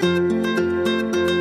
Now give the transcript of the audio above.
Música